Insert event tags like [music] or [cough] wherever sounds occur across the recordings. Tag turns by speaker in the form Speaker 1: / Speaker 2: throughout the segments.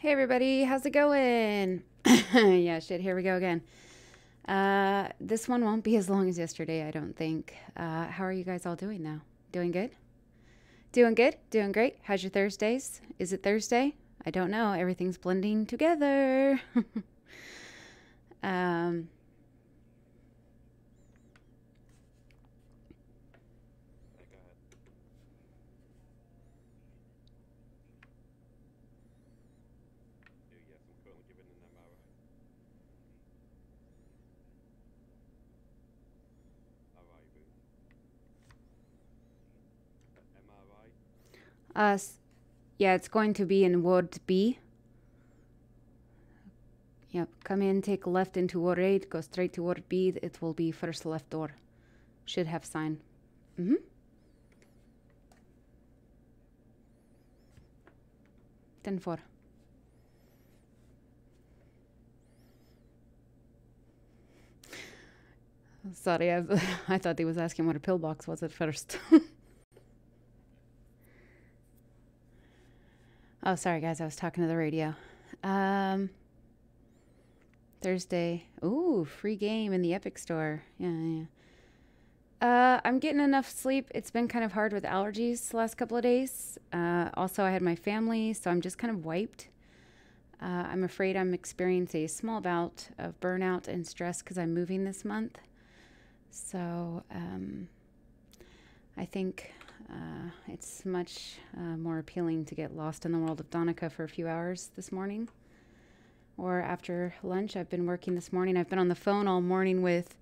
Speaker 1: Hey everybody, how's it going? [coughs] yeah, shit, here we go again. Uh, this one won't be as long as yesterday, I don't think. Uh, how are you guys all doing now? Doing good? Doing good? Doing great? How's your Thursdays? Is it Thursday? I don't know. Everything's blending together. [laughs] um,
Speaker 2: yes, I'm currently given an MRI. MRI room. Uh, MRI?
Speaker 1: Uh, s- yeah, it's going to be in Ward B. Yep, come in, take left into Ward 8, go straight to Ward B. It will be first left door. Should have sign. Mm-hmm. Ten four. Sorry, I, [laughs] I thought he was asking what a pillbox was at first. [laughs] Oh, sorry, guys. I was talking to the radio. Um, Thursday. Ooh, free game in the Epic Store. Yeah, yeah. Uh, I'm getting enough sleep. It's been kind of hard with allergies the last couple of days. Uh, also, I had my family, so I'm just kind of wiped. Uh, I'm afraid I'm experiencing a small bout of burnout and stress because I'm moving this month. So, um, I think uh, it's much uh, more appealing to get lost in the world of Danika for a few hours this morning. Or after lunch, I've been working this morning. I've been on the phone all morning with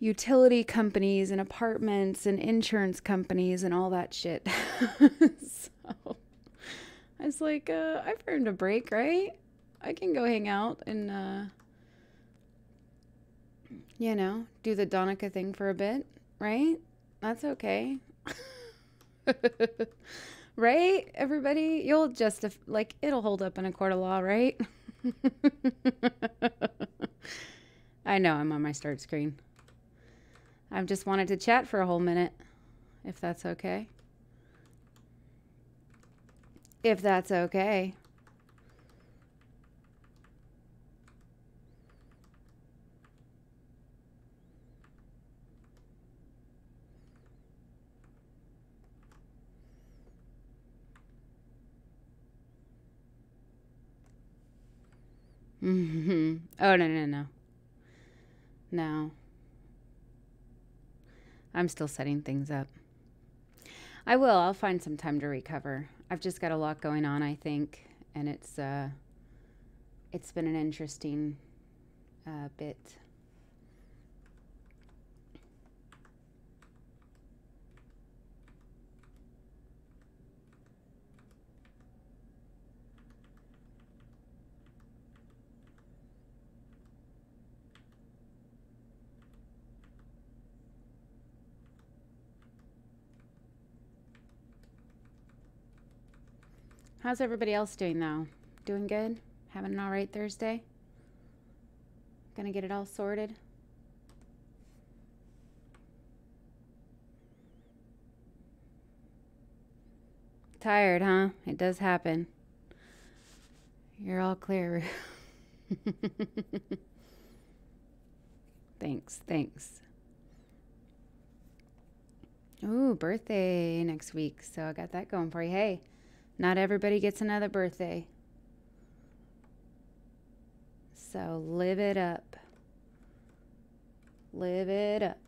Speaker 1: utility companies and apartments and insurance companies and all that shit. [laughs] so I was like, uh, I've earned a break, right? I can go hang out and, uh, you know, do the Danika thing for a bit, right? That's okay. [laughs] right? Everybody, you'll just like it'll hold up in a court of law, right? [laughs] I know I'm on my start screen. I've just wanted to chat for a whole minute, if that's okay. If that's okay. Hmm Oh, no, no, no. No. I'm still setting things up. I will. I'll find some time to recover. I've just got a lot going on, I think, and it's uh it's been an interesting uh bit. How's everybody else doing though? Doing good? Having an all right Thursday? Gonna get it all sorted? Tired, huh? It does happen. You're all clear. [laughs] thanks, thanks. Ooh, birthday next week. So I got that going for you. Hey, not everybody gets another birthday. So live it up. Live it up.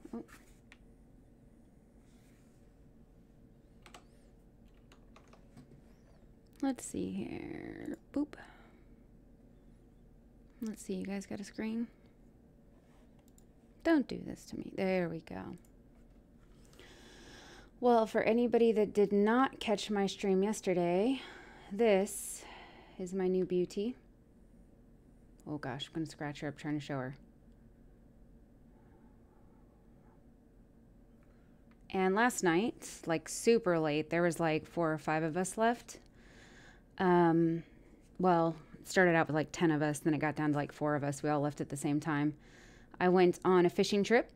Speaker 1: Oh. Let's see here. Boop. Let's see, you guys got a screen? Don't do this to me. There we go. Well, for anybody that did not catch my stream yesterday, this is my new beauty. Oh gosh, I'm going to scratch her up trying to show her. And last night, like super late, there was like four or five of us left. Um, well, started out with like 10 of us, then it got down to like four of us. We all left at the same time. I went on a fishing trip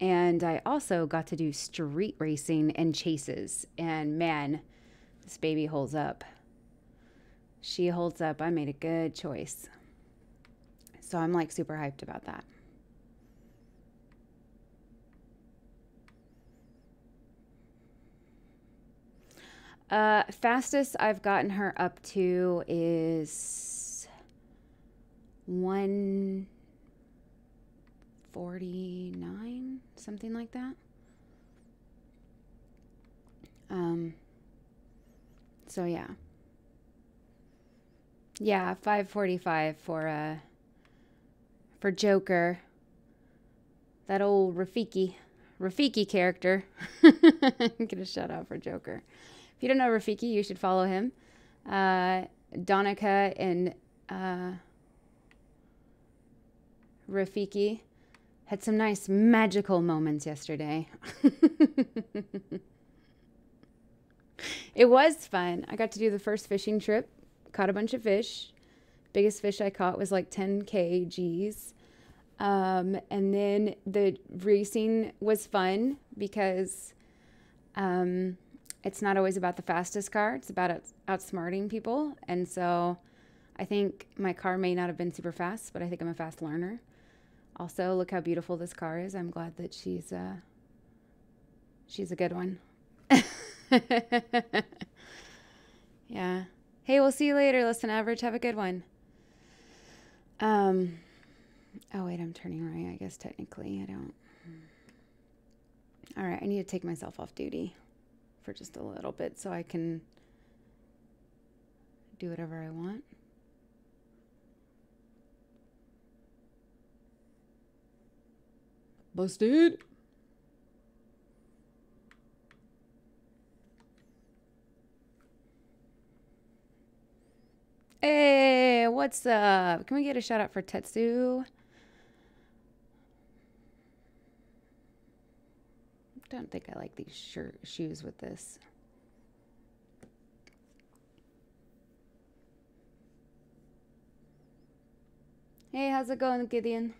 Speaker 1: and I also got to do street racing and chases. And man, this baby holds up. She holds up. I made a good choice. So I'm like super hyped about that. Uh, fastest I've gotten her up to is 149, something like that. Um, so yeah. Yeah, 545 for uh for Joker. That old Rafiki Rafiki character. [laughs] Get a shout out for Joker. If you don't know Rafiki, you should follow him. Uh, Danika and uh, Rafiki had some nice magical moments yesterday. [laughs] it was fun. I got to do the first fishing trip, caught a bunch of fish. Biggest fish I caught was like 10 kgs. Um, and then the racing was fun because um, it's not always about the fastest car, it's about out- outsmarting people. And so I think my car may not have been super fast, but I think I'm a fast learner. Also, look how beautiful this car is. I'm glad that she's uh, she's a good one. [laughs] yeah. Hey, we'll see you later. Listen, average. Have a good one. Um. Oh wait, I'm turning right. I guess technically I don't. All right, I need to take myself off duty for just a little bit so I can do whatever I want. Busted. Hey, what's up? Can we get a shout out for Tetsu? Don't think I like these shirt shoes with this. Hey, how's it going, Gideon?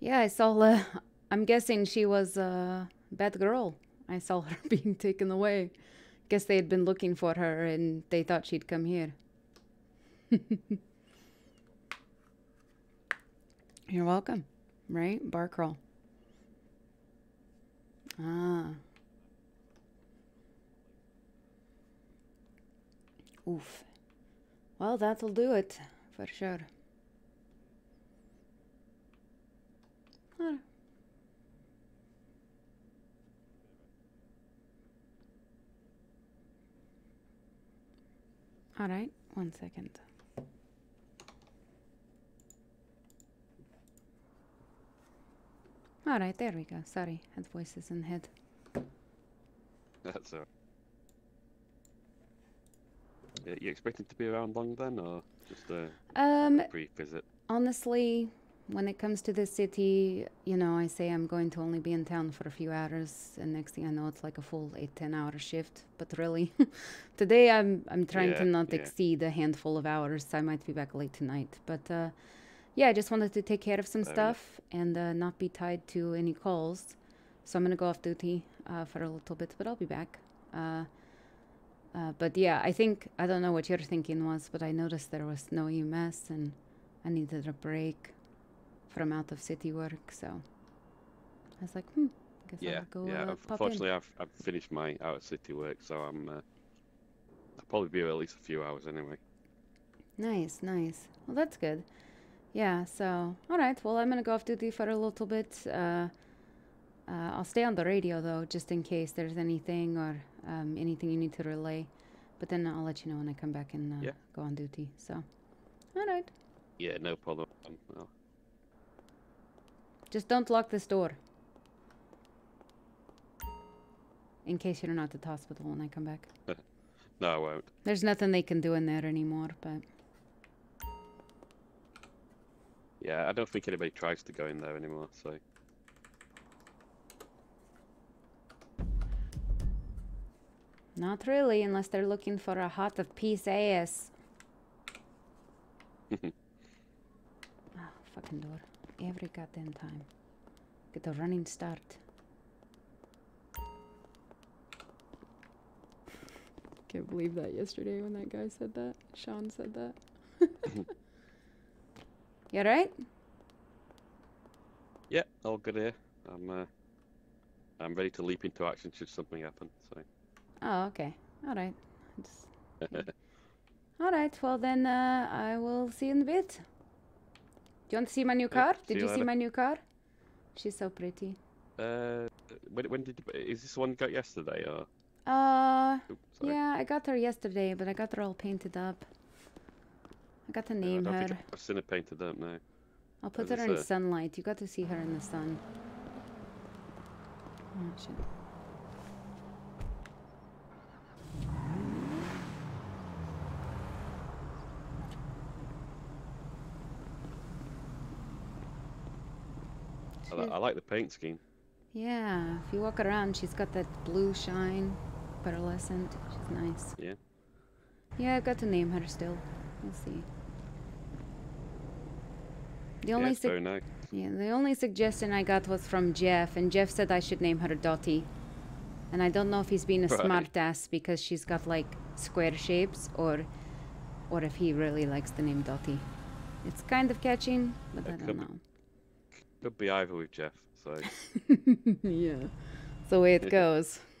Speaker 1: Yeah, I saw. Uh, I'm guessing she was a bad girl. I saw her [laughs] being taken away. Guess they had been looking for her and they thought she'd come here. [laughs] You're welcome. Right? Bar crawl. Ah. Oof. Well, that'll do it for sure. All right, one second. All right, there we go. Sorry, had voices in head.
Speaker 2: That's all. Yeah, you expecting to be around long then, or just a
Speaker 1: Um,
Speaker 2: brief visit?
Speaker 1: honestly, when it comes to the city, you know, I say I'm going to only be in town for a few hours, and next thing I know, it's like a full eight, ten hour shift. But really, [laughs] today I'm I'm trying to not
Speaker 2: yeah.
Speaker 1: exceed a handful of hours. I might be back late tonight, but uh, yeah, I just wanted to take care of some
Speaker 2: Fair enough.
Speaker 1: stuff and uh, not be tied to any calls. So I'm gonna go off duty uh, for a little bit, but I'll be back. Uh, uh, but yeah, I think I don't know what your thinking was, but I noticed there was no EMS and I needed a break from out of city work, so I was like, hmm, I guess
Speaker 2: Yeah,
Speaker 1: I'll go
Speaker 2: yeah.
Speaker 1: uh,
Speaker 2: unf-
Speaker 1: pop in.
Speaker 2: Unfortunately, I've I've finished my out of city work, so I'm. Uh, I'll probably be here at least a few hours anyway.
Speaker 1: Nice, nice. Well, that's good. Yeah, so, all right. Well, I'm going to go off duty for a little bit. Uh, uh, I'll stay on the radio, though, just in case there's anything or um, anything you need to relay. But then I'll let you know when I come back and uh,
Speaker 2: Yeah.
Speaker 1: go on duty. So, all right.
Speaker 2: Yeah, no problem. Well,
Speaker 1: Just don't lock this door. In case you're not at the hospital when I come back. [laughs]
Speaker 2: no, I won't.
Speaker 1: There's nothing they can do in there anymore, but
Speaker 2: Yeah, I don't think anybody tries to go in there anymore. So
Speaker 1: not really, unless they're looking for a hot of piece ass. [laughs] Ah, fucking door. Every goddamn time. Get a running start. Can't believe that yesterday when that guy said that. Sean said that. [laughs] [laughs] you alright?
Speaker 2: yeah, all good here. I'm. Uh, I'm ready to leap into action should something happen. So
Speaker 1: Oh, okay. Alright. Just- [laughs] Alright, well then uh, I will see you in a bit. Do you want to see my new
Speaker 2: Yeah,
Speaker 1: car?
Speaker 2: see
Speaker 1: Did
Speaker 2: you
Speaker 1: you see my new car? She's so pretty.
Speaker 2: uh, when when did you, is this one got yesterday or?
Speaker 1: Uh,
Speaker 2: Oops,
Speaker 1: yeah, I got her yesterday, but I got her all painted up. I got to name
Speaker 2: don't
Speaker 1: her.
Speaker 2: I've seen it painted up now.
Speaker 1: I'll put
Speaker 2: As
Speaker 1: her in
Speaker 2: said.
Speaker 1: sunlight. You got to see her in the sun. Oh, shit.
Speaker 2: I, I like the paint scheme.
Speaker 1: Yeah, if you walk around, she's got that blue shine, pearlescent. She's nice.
Speaker 2: Yeah.
Speaker 1: Yeah, I got to name her still. We'll see. The only sug-
Speaker 2: very nice.
Speaker 1: yeah, the only suggestion I got was from Jeff, and Jeff said I should name her Dottie. And I don't know if he's being a
Speaker 2: Right.
Speaker 1: smartass because she's got like square shapes, or, or if he really likes the name Dottie. It's kind of catching, but
Speaker 2: It
Speaker 1: I don't
Speaker 2: could be.
Speaker 1: know.
Speaker 2: Could be either with Jeff. So [laughs]
Speaker 1: yeah, it's the way it goes. [laughs]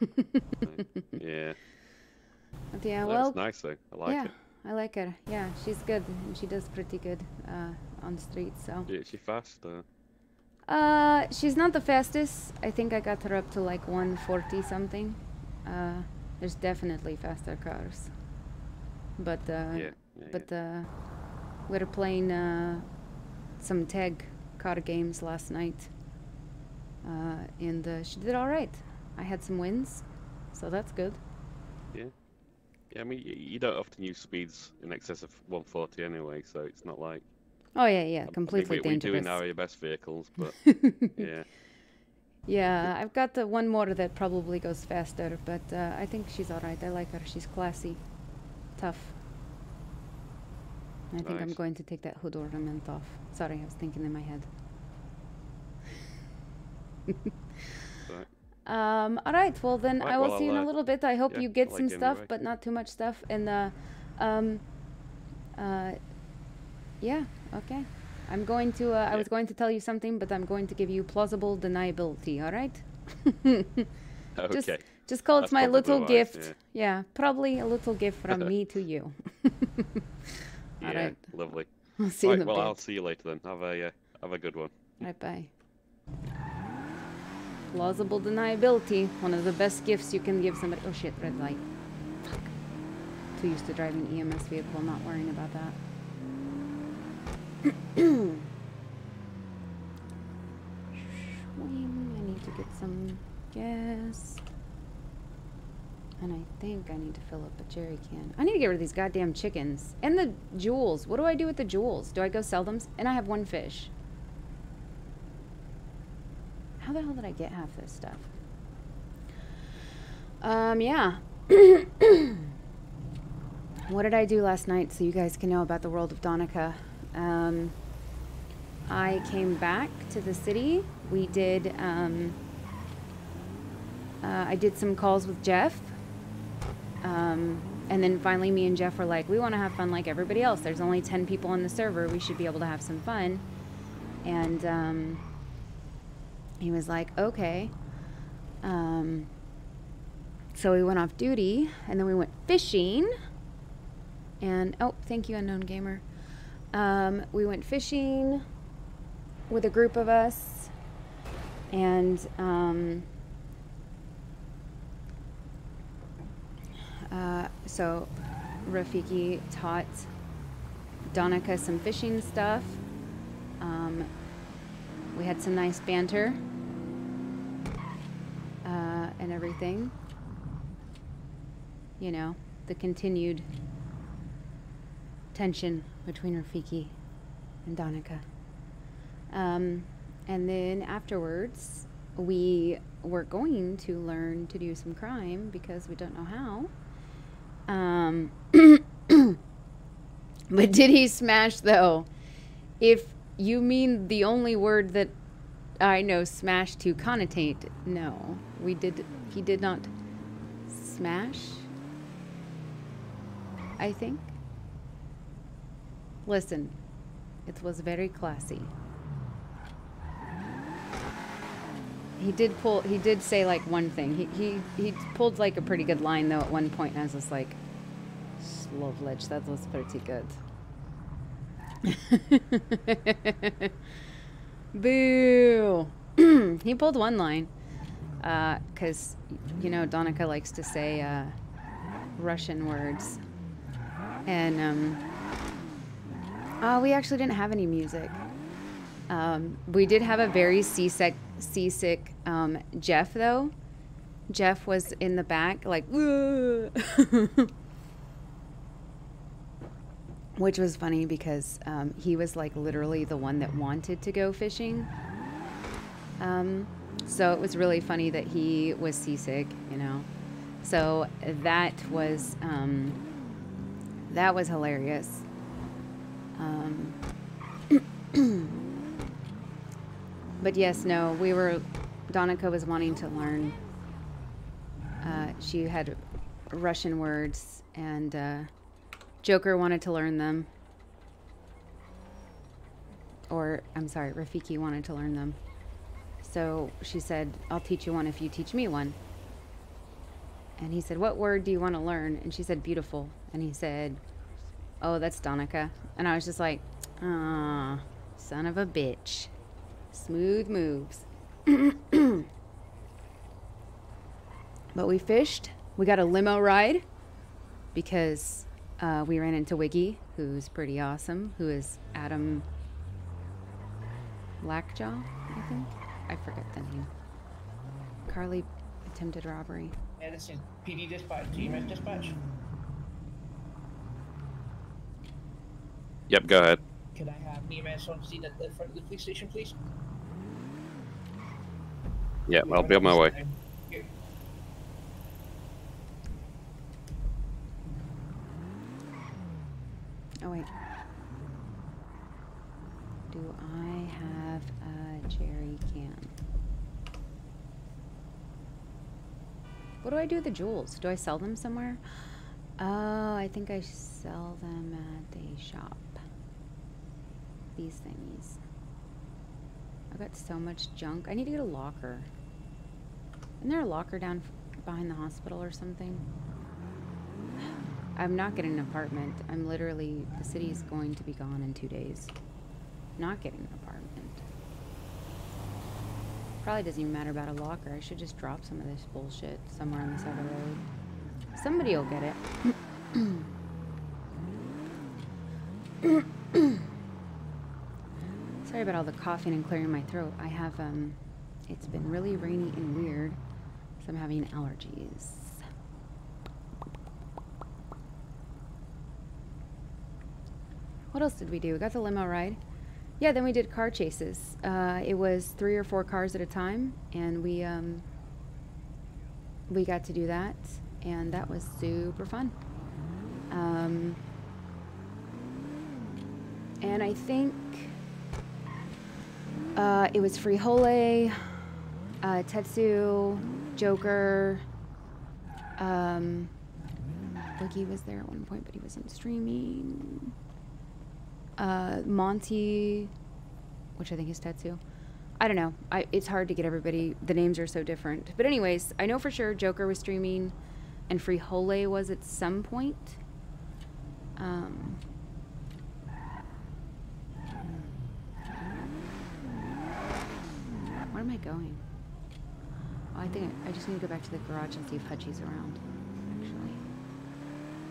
Speaker 2: yeah,
Speaker 1: But yeah,
Speaker 2: No,
Speaker 1: well,
Speaker 2: it's nice though. I like
Speaker 1: yeah,
Speaker 2: it.
Speaker 1: I like her. Yeah, she's good, and she does pretty good uh, on the street. So,
Speaker 2: Yeah, she fast? Or?
Speaker 1: uh, she's not the fastest. I think I got her up to like 140 something. Uh, there's definitely faster cars, but uh,
Speaker 2: yeah, yeah, yeah.
Speaker 1: but uh, we were playing uh, some tag car games last night, uh, and uh, she did all right. I had some wins, so that's good.
Speaker 2: Yeah, I mean, you don't often use speeds in excess of 140 anyway, so it's not like
Speaker 1: Oh yeah, yeah,
Speaker 2: I mean,
Speaker 1: completely
Speaker 2: we, we do
Speaker 1: dangerous.
Speaker 2: in our best vehicles, but [laughs] yeah,
Speaker 1: Yeah, I've got the one more that probably goes faster, but uh, I think she's all right. I like her. She's classy, tough. I think I'm going to take that hood ornament off. Sorry, I was thinking in my head. [laughs] Um, all right, well then I will
Speaker 2: well,
Speaker 1: see you in a little bit. I hope
Speaker 2: yeah,
Speaker 1: you get
Speaker 2: I'll
Speaker 1: some stuff,
Speaker 2: anyway.
Speaker 1: but not too much stuff. And uh, um, uh, yeah, okay. I'm going to. Uh, I was going to tell you something, but I'm going to give you plausible deniability. All right. [laughs] Just-
Speaker 2: okay.
Speaker 1: Just call it my little
Speaker 2: wise,
Speaker 1: gift. Yeah. probably a little gift from [laughs] me to you. [laughs]
Speaker 2: Yeah,
Speaker 1: All right.
Speaker 2: lovely.
Speaker 1: I'll see you
Speaker 2: right,
Speaker 1: in a
Speaker 2: well,
Speaker 1: bit.
Speaker 2: I'll see you later then. Have a uh, have a good one.
Speaker 1: Right, bye. Plausible deniability. One of the best gifts you can give somebody. Oh shit, red light. Fuck. Too used to driving EMS vehicle, not worrying about that. [clears throat] I need to get some gas. And I think I need to fill up a jerry can. I need to get rid of these goddamn chickens. And the jewels. What do I do with the jewels? Do I go sell them? And I have one fish. How the hell did I get half this stuff? Um, yeah. [coughs] what did I do last night so you guys can know about the world of Danika? Um, I came back to the city. We did, um, uh, I did some calls with Jeff. Um, and then finally, me and Jeff were like, we want to have fun like everybody else. There's only 10 people on the server. We should be able to have some fun. And um, he was like, okay. Um, so we went off duty and then we went fishing. And oh, thank you, Unknown Gamer. Um, we went fishing with a group of us. And um, uh, so Rafiki taught Danika some fishing stuff. Um, we had some nice banter uh, and everything. You know, the continued tension between Rafiki and Danika. Um, and then afterwards, we were going to learn to do some crime because we don't know how. Um, [coughs] but did he smash though? If you mean the only word that I know smash to connotate, no. We did he did not smash. I think. Listen, it was very classy. He did pull. He did say like one thing. He he he pulled like a pretty good line though at one point, and I was just like, "Slovlich, that was pretty good." [laughs] Boo! [clears throat] he pulled one line because uh, you know Danika likes to say uh, Russian words, and um, oh, we actually didn't have any music. Um, we did have a very seasick, seasick um, Jeff though. Jeff was in the back, like, [laughs] which was funny because um, he was like literally the one that wanted to go fishing. Um, so it was really funny that he was seasick, you know. So that was um, that was hilarious. Um, [clears throat] but yes, no, we were. Danika was wanting to learn. Uh, she had Russian words, and uh, Joker wanted to learn them. Or, I'm sorry, Rafiki wanted to learn them. So she said, I'll teach you one if you teach me one. And he said, What word do you want to learn? And she said, Beautiful. And he said, Oh, that's Danika. And I was just like, Ah, son of a bitch. Smooth moves. [clears throat] but we fished. We got a limo ride because uh, we ran into Wiggy, who's pretty awesome, who is Adam Blackjaw, I think. I forget the name. Carly attempted robbery.
Speaker 3: Edison, PD dispatch, EMS dispatch.
Speaker 2: Yep, go ahead.
Speaker 3: Could I have EMS on scene at the front of the police station, please?
Speaker 2: Yeah, I'll be on my way.
Speaker 1: Oh, wait. Do I have a jerry can? What do I do with the jewels? Do I sell them somewhere? Oh, I think I sell them at a shop. These thingies. I've got so much junk. I need to get a locker. Isn't there a locker down behind the hospital or something? I'm not getting an apartment. I'm literally, the city's going to be gone in two days. Not getting an apartment. Probably doesn't even matter about a locker. I should just drop some of this bullshit somewhere on the side of the road. Somebody will get it. [coughs] Sorry about all the coughing and clearing my throat. I have, um, it's been really rainy and weird, so I'm having allergies. What else did we do? We got the limo ride. Yeah, then we did car chases. Uh, it was three or four cars at a time, and we um, we got to do that, and that was super fun. Um, and I think uh, it was Frihole, uh, Tetsu, Joker. Um, Boogie was there at one point, but he wasn't streaming. Uh, Monty, which I think is Tetsu. I don't know. I, it's hard to get everybody. The names are so different. But anyways, I know for sure Joker was streaming, and Free Hole was at some point. Um, where am I going? Oh, I think I, I just need to go back to the garage and see if Hutchie's around.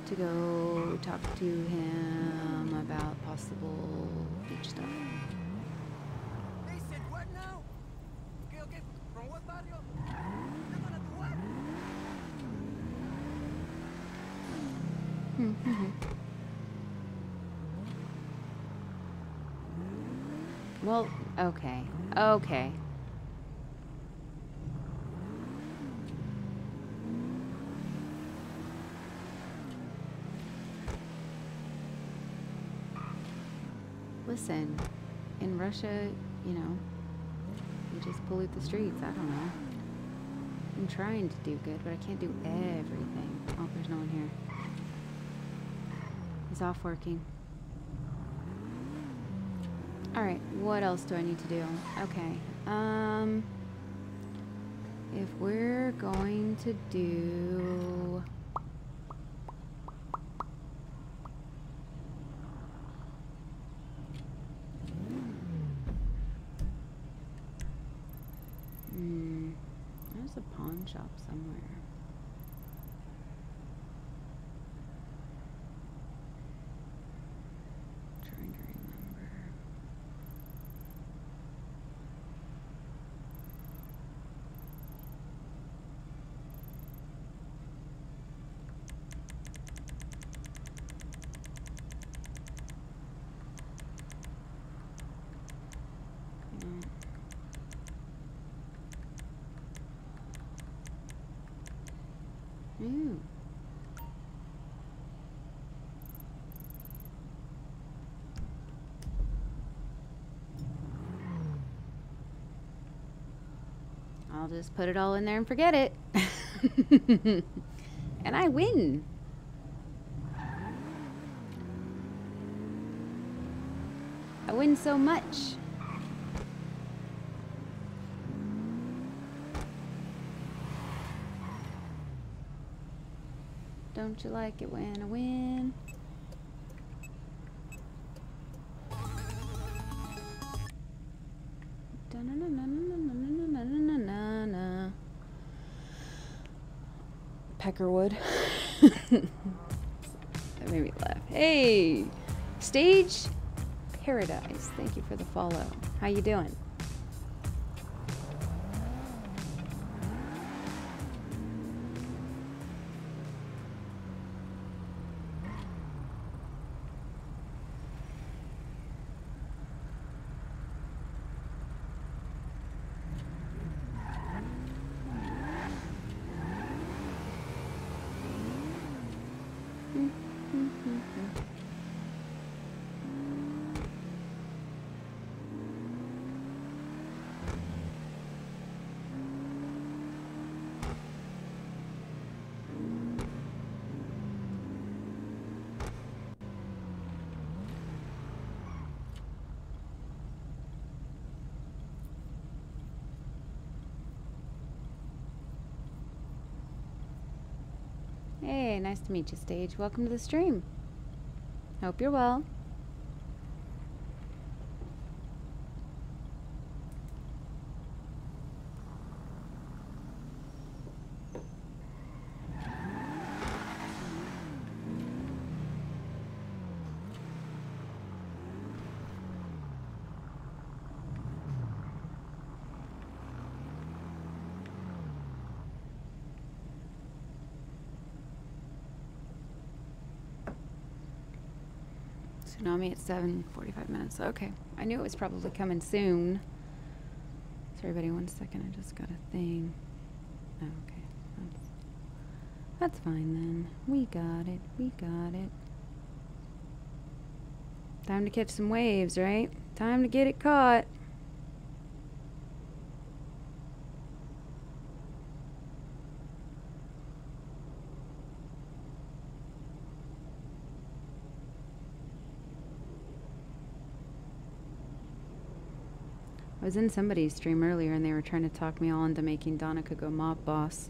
Speaker 1: To go talk to him about possible beach stuff.
Speaker 4: They said what now? Okay, okay. From what barrio? They're gonna do what? Hmm, hmm, hmm.
Speaker 1: Well, okay. Okay. Listen, in Russia, you know, you just pollute the streets. I don't know. I'm trying to do good, but I can't do everything. Oh, there's no one here. He's off working. All right, what else do I need to do? Okay. Um if we're going to do Shop somewhere. I'll just put it all in there and forget it. [laughs] and I win. I win so much. Don't you like it when I win? Peckerwood. [laughs] that made me laugh. Hey, stage paradise. Thank you for the follow. How you doing? Hey, to meet you, Stage. Welcome to the stream. Hope you're well. At 7:45 minutes. Okay, I knew it was probably coming soon. Sorry, buddy. One second. I just got a thing. Oh, okay, that's that's fine then. We got it. We got it. Time to catch some waves, right? Time to get it caught. I was in somebody's stream earlier and they were trying to talk me all into making Danika go mob boss.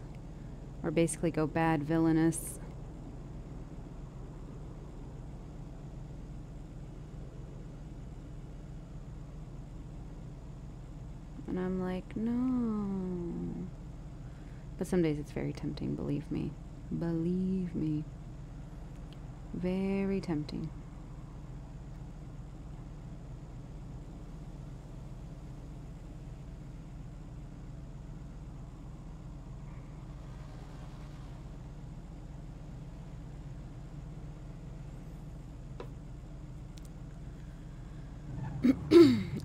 Speaker 1: Or basically go bad villainous. And I'm like, no. But some days it's very tempting, believe me. Believe me. Very tempting.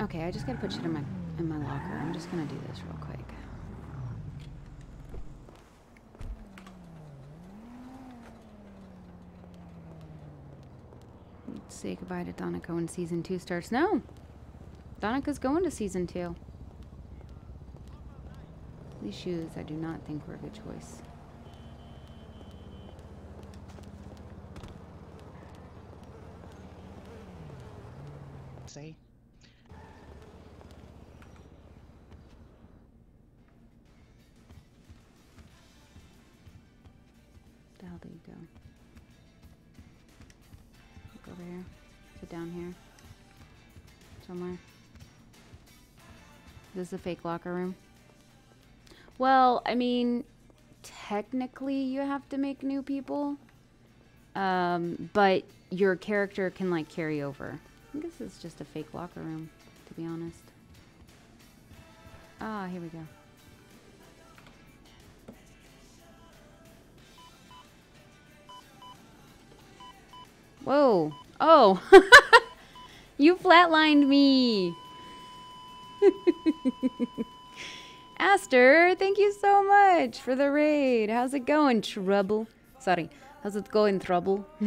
Speaker 1: okay, I just gotta put shit in my in my locker. I'm just gonna do this real quick. Let's say goodbye to Danika when season two starts. No! Danika's going to season two. These shoes I do not think were a good choice. This is a fake locker room. Well, I mean, technically you have to make new people. Um, but your character can like carry over. I think this is just a fake locker room, to be honest. Ah, here we go. Whoa. Oh. [laughs] you flatlined me. [laughs] Aster, thank you so much for the raid. How's it going, Trouble? Sorry. How's it going, Trouble? [laughs]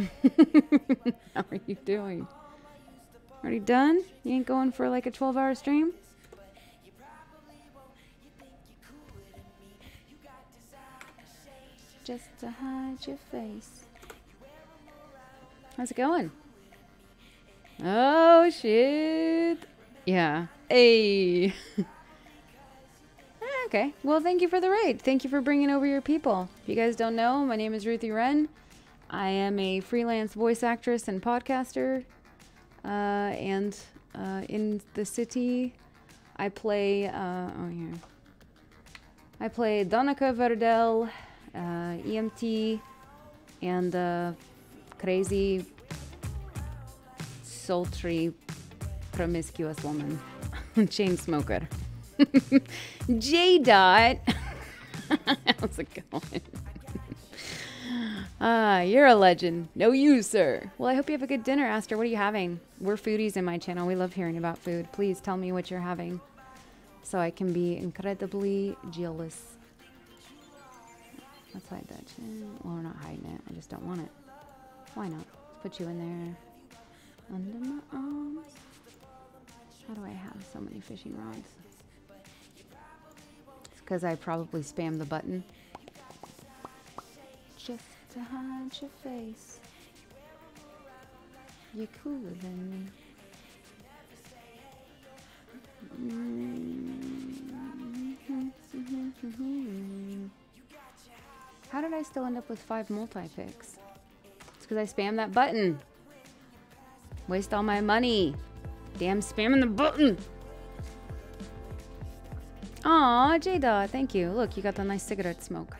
Speaker 1: How are you doing? Already done? You ain't going for like a 12 hour stream? Just to hide your face. How's it going? Oh shit. Yeah. Hey. [laughs] Okay. Well, thank you for the raid. Thank you for bringing over your people. If you guys don't know, my name is Ruthie Ren. I am a freelance voice actress and podcaster. Uh, and uh, in the city, I play. Uh, oh, here. I play Danika Verdell, uh, EMT, and uh, crazy, sultry, promiscuous woman. [laughs] Chain smoker. [laughs] J Dot. [laughs] How's it going? Ah, you're a legend. No you, sir. Well, I hope you have a good dinner, Aster. What are you having? We're foodies in my channel. We love hearing about food. Please tell me what you're having so I can be incredibly jealous. Let's hide that. Well, we're not hiding it. I just don't want it. Why not? Let's put you in there. Under my arms. How do I have so many fishing rods? It's because I probably spammed the button. Just to hide your face. You're cooler than me. Mm-hmm. How did I still end up with five multi-picks? It's because I spammed that button. Waste all my money. Damn spamming the button. Aw, Jada, thank you. Look, you got the nice cigarette smoke.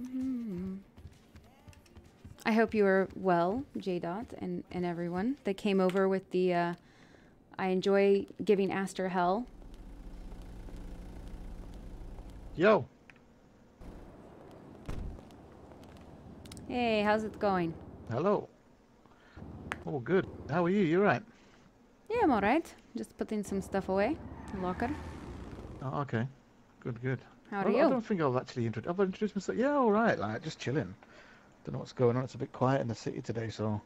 Speaker 1: Mhm. I hope you are well, J Dot, and, and everyone that came over with the. Uh, I enjoy giving Aster hell.
Speaker 5: Yo,
Speaker 1: Hey, how's it going?
Speaker 5: hello. Oh, good. How are you? You right?
Speaker 1: Yeah, I'm alright. Just putting some stuff away. Locker.
Speaker 5: Oh, okay. Good, good.
Speaker 1: How are
Speaker 5: I
Speaker 1: you?
Speaker 5: I don't think I've actually introduced. I've introduced myself. Yeah, all right. Like just chilling. Don't know what's going on. It's a bit quiet in the city today, so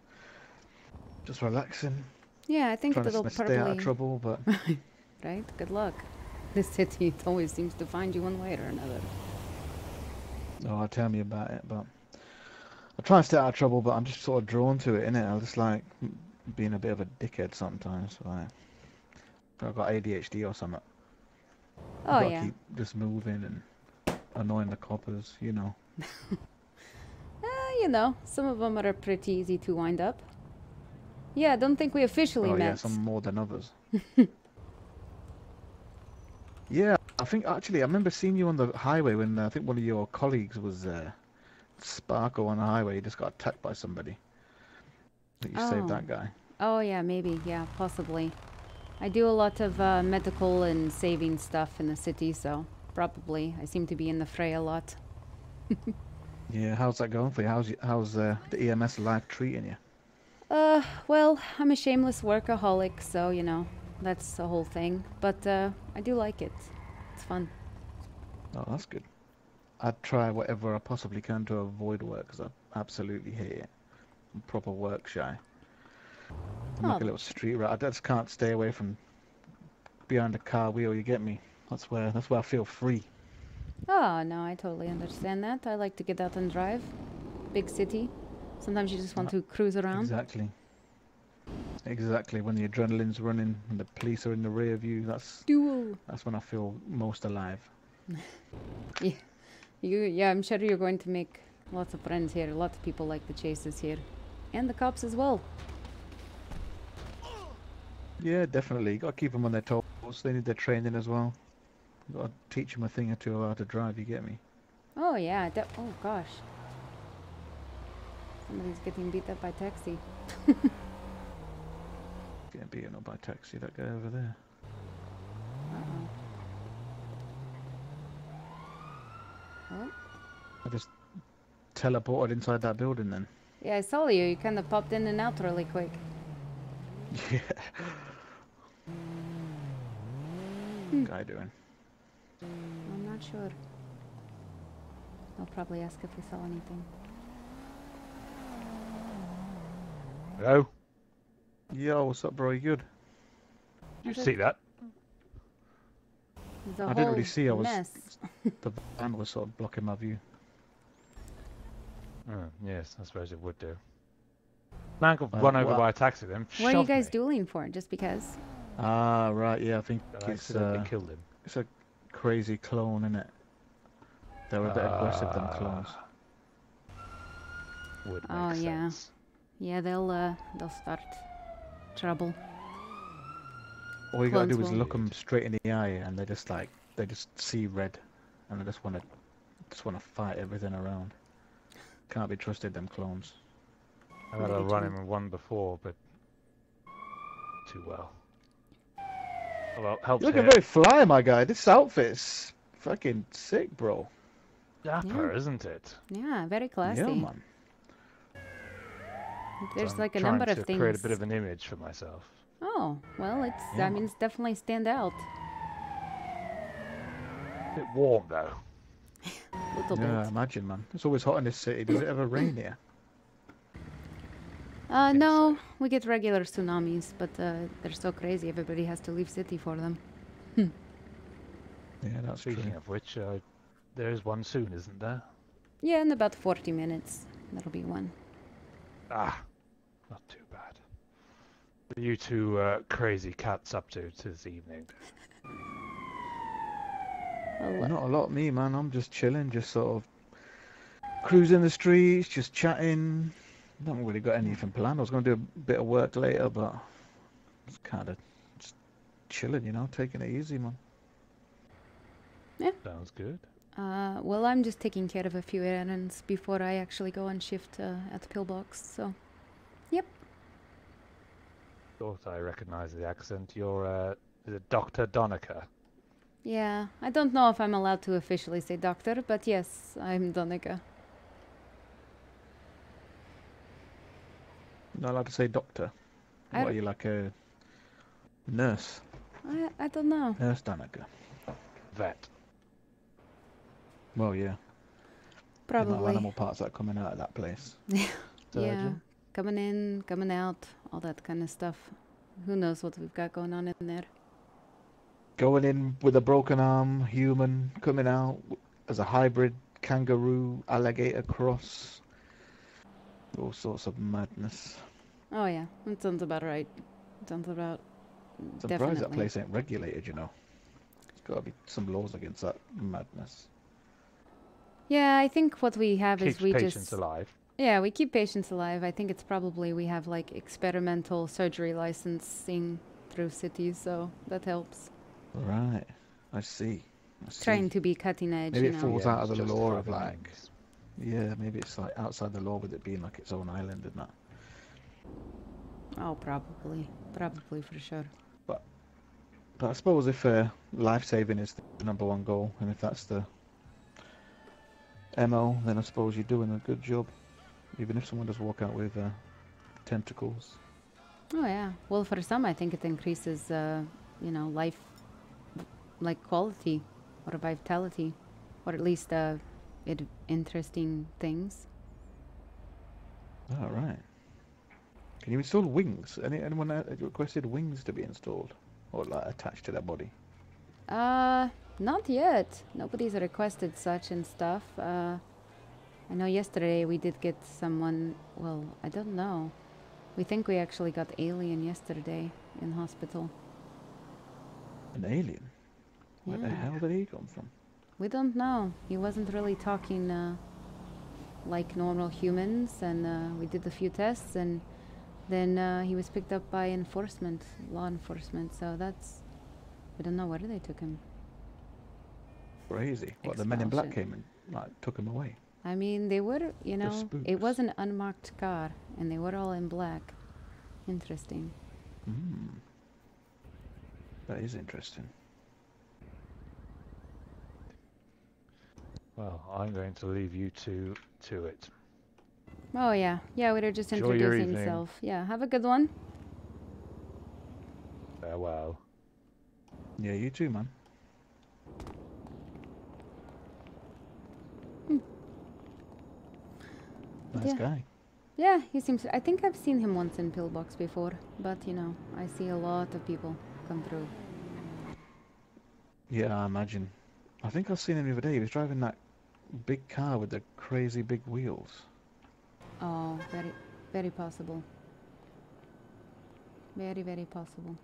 Speaker 5: just relaxing.
Speaker 1: Yeah, I think
Speaker 5: Trying
Speaker 1: it'll
Speaker 5: to s- stay out
Speaker 1: probably.
Speaker 5: of trouble, but [laughs]
Speaker 1: right? Good luck. This city it [laughs] always seems to find you one way or another.
Speaker 5: oh, tell me about it. But I try and stay out of trouble, but I'm just sort of drawn to it, innit? I just like being a bit of a dickhead sometimes. Like I've got ADHD or something.
Speaker 1: Oh
Speaker 5: gotta
Speaker 1: yeah.
Speaker 5: keep just moving and annoying the coppers, you know. [laughs]
Speaker 1: Uh, you know, some of them are pretty easy to wind up. Yeah, I don't think we officially
Speaker 5: oh
Speaker 1: met.
Speaker 5: yeah, some more than others. [laughs] yeah, I think actually I remember seeing you on the highway when uh, I think one of your colleagues was uh, Sparko on the highway. He just got attacked by somebody. Think you saved
Speaker 1: Oh.
Speaker 5: that guy.
Speaker 1: Oh yeah, maybe. Yeah, possibly. I do a lot of uh, medical and saving stuff in the city, so probably I seem to be in the fray a lot. [laughs]
Speaker 5: Yeah, how's that going for you? How's how's uh, the EMS life treating you?
Speaker 1: Uh, well, I'm a shameless workaholic, so you know that's the whole thing. But uh, I do like it. It's fun.
Speaker 5: Oh, that's good. I'd try whatever I possibly can to avoid work because I absolutely hate it. I'm proper work shy. I'm like
Speaker 1: Oh.
Speaker 5: a little street rat. I just can't stay away from behind a car wheel. You get me? That's where that's where I feel free.
Speaker 1: Oh no, I totally understand that. I like to get out and drive. Big city. Sometimes you just want uh, to cruise around.
Speaker 5: Exactly. Exactly. When the adrenaline's running and the police are in the rear view, that's
Speaker 1: Duel.
Speaker 5: that's when I feel most alive. [laughs]
Speaker 1: You, yeah, I'm sure you're going to make lots of friends here. Lots of people like the chases here, and the cops as well.
Speaker 5: Yeah, definitely. Got to keep them on their toes. They need their training as well. Got to teach them a thing or two about how to drive. You get me?
Speaker 1: Oh yeah. De- oh gosh. Somebody's getting beat up by taxi. [laughs]
Speaker 5: Getting beaten up by taxi. That guy over there.
Speaker 1: Uh-oh. Oh.
Speaker 5: I just teleported inside that building then.
Speaker 1: Yeah, I saw you. You kind of popped in and out really quick.
Speaker 5: Yeah.
Speaker 1: Hmm.
Speaker 5: Guy doing?
Speaker 1: I'm not sure. I'll probably ask if we saw anything.
Speaker 6: Hello?
Speaker 5: Yo, what's up, bro? You good?
Speaker 6: Did you see that?
Speaker 1: I a
Speaker 5: I didn't really see, I was-
Speaker 1: mess.
Speaker 5: The van was sort of blocking my view.
Speaker 6: Oh, yes, I suppose it would do. Man got
Speaker 5: Uh,
Speaker 6: run over
Speaker 5: well-
Speaker 6: by a taxi then.
Speaker 1: What are you guys
Speaker 6: me.
Speaker 1: dueling for? Just because?
Speaker 5: Ah, right. Yeah, I think
Speaker 6: I
Speaker 5: it's
Speaker 6: accidentally
Speaker 5: uh,
Speaker 6: killed him.
Speaker 5: it's a crazy clone, innit? They're a bit aggressive, them clones.
Speaker 6: Would make
Speaker 1: Oh, yeah.
Speaker 6: sense.
Speaker 1: Yeah, they'll uh, they'll start trouble.
Speaker 5: All you gotta do is
Speaker 1: will-
Speaker 5: look them straight in the eye, and they just like they just see red, and they just wanna just wanna fight everything around. Can't be trusted, them clones.
Speaker 6: I had a run
Speaker 1: true.
Speaker 6: in one before, but too well. Oh, well, helps
Speaker 5: You're looking
Speaker 6: here.
Speaker 5: very fly, my guy. This outfit's fucking sick, bro.
Speaker 6: dapper,
Speaker 1: Yeah.
Speaker 6: isn't it?
Speaker 1: Yeah, very classy.
Speaker 5: Yeah, man.
Speaker 1: There's
Speaker 6: So
Speaker 1: like a number of
Speaker 6: to
Speaker 1: things.
Speaker 6: create a bit of an image for myself.
Speaker 1: Oh, well, it's
Speaker 5: Yeah,
Speaker 1: I mean, it's definitely stand out.
Speaker 6: A bit warm though. [laughs]
Speaker 1: Little
Speaker 5: Yeah,
Speaker 1: bit.
Speaker 5: imagine, man. It's always hot in this city. Does it ever rain here?
Speaker 1: Uh, no,
Speaker 6: so.
Speaker 1: we get regular tsunamis, but uh, they're so crazy. Everybody has to leave city for them.
Speaker 5: Yeah, that's true.
Speaker 6: Speaking of which, uh, there is one soon, isn't there?
Speaker 1: Yeah, in about 40 minutes, that'll be one.
Speaker 6: Ah, not too bad. What are you two uh, crazy cats up to this evening? [laughs]
Speaker 1: Well,
Speaker 5: Not a lot, me, man. I'm just chilling, just sort of cruising the streets, just chatting. I haven't really got anything planned. I was going to do a bit of work later, but it's kind of just chilling, you know, taking it easy, man. Yeah.
Speaker 6: Sounds good.
Speaker 1: uh, well, I'm just taking care of a few errands before I actually go on shift uh, at the pillbox. So, Yep.
Speaker 6: Thought I recognised the accent. You're, uh, is it Dr. Danika?
Speaker 1: Yeah, I don't know if I'm allowed to officially say doctor, but yes, I'm Danika.
Speaker 5: Not allowed to say doctor.
Speaker 1: I
Speaker 5: What are you, like a nurse?
Speaker 1: I I don't know.
Speaker 5: Nurse Danika.
Speaker 6: Vet.
Speaker 5: Well, yeah.
Speaker 1: Probably.
Speaker 5: animal parts that are coming out of that place. [laughs]
Speaker 1: Yeah, coming in, coming out, all that kind of stuff. Who knows what we've got going on in there?
Speaker 5: Going in with a broken arm, human, coming out as a hybrid kangaroo, alligator cross. All sorts of madness.
Speaker 1: Oh yeah, that sounds about right. Sounds about I'm
Speaker 5: surprised
Speaker 1: definitely.
Speaker 5: that place ain't regulated. You know, there's got to be some laws against that madness.
Speaker 1: Yeah, I think what we have
Speaker 6: Keeps
Speaker 1: is we just keep
Speaker 6: patients
Speaker 1: just
Speaker 6: alive.
Speaker 1: yeah we keep patients alive. I think it's probably we have like experimental surgery licensing through cities, so that helps.
Speaker 5: Right. I see. I see.
Speaker 1: Trying to be cutting edge,
Speaker 5: Maybe
Speaker 1: you
Speaker 5: it
Speaker 1: know.
Speaker 5: falls out of the law of like.
Speaker 6: things.
Speaker 5: Yeah, maybe it's like outside the law with it being like its own island and that.
Speaker 1: Oh, probably, probably for sure.
Speaker 5: But I suppose if uh, life saving is the number one goal, and if that's the MO, then I suppose you're doing a good job. Even if someone does walk out with uh, tentacles.
Speaker 1: Oh yeah. Well, for some, I think it increases, uh, you know, life, like quality, or vitality, or at least uh, it interesting things.
Speaker 5: All right. Can you install wings? Any anyone uh, requested wings to be installed or like attached to their body?
Speaker 1: Uh, not yet. Nobody's requested such and stuff. Uh, I know yesterday we did get someone. Well, I don't know. We think we actually got alien yesterday in hospital.
Speaker 5: An alien? Where the hell did he come from?
Speaker 1: We don't know. He wasn't really talking uh, like normal humans, and uh, we did a few tests, and then uh, he was picked up by enforcement, law enforcement. So that's we don't know where they took him.
Speaker 5: Crazy. What the Men in Black came and like took him away.
Speaker 1: I mean, they were, you know, it was an unmarked car, and they were all in black. Interesting.
Speaker 5: Hmm. That is interesting.
Speaker 6: Well, I'm going to leave you two to it.
Speaker 1: Oh yeah, yeah. We were just
Speaker 6: Enjoy
Speaker 1: introducing
Speaker 6: evening.
Speaker 1: self. Yeah, have a good one.
Speaker 6: Farewell.
Speaker 5: Yeah, you too, man. Hmm. Nice
Speaker 1: Yeah.
Speaker 5: guy.
Speaker 1: Yeah, he seems. I think I've seen him once in Pillbox before, but you know, I see a lot of people come through.
Speaker 5: Yeah, I imagine. I think I've seen him the other day. He was driving that big car with the crazy big wheels.
Speaker 1: Oh, very, very possible. Very, very possible.